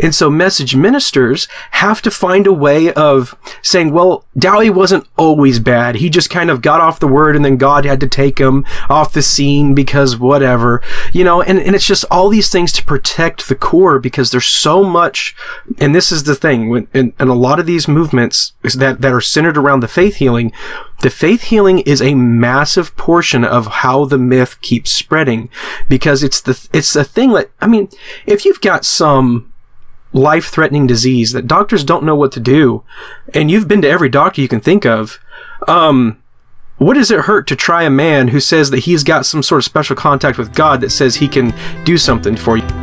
And so message ministers have to find a way of saying, well, Dowie wasn't always bad. He just kind of got off the word and then God had to take him off the scene because whatever, you know, and, and it's just all these things to protect the core because there's so much, and this is the thing, when, and, and a lot of these movements that, that are centered around the faith healing, the faith healing is a massive portion of how the myth keeps spreading because it's the, it's a thing that, I mean, if you've got some life threatening disease that doctors don't know what to do, and you've been to every doctor you can think of, um, what does it hurt to try a man who says that he's got some sort of special contact with God that says he can do something for you?